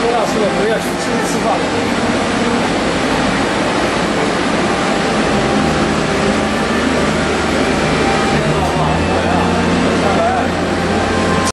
罗老师我们要去吃吃饭。了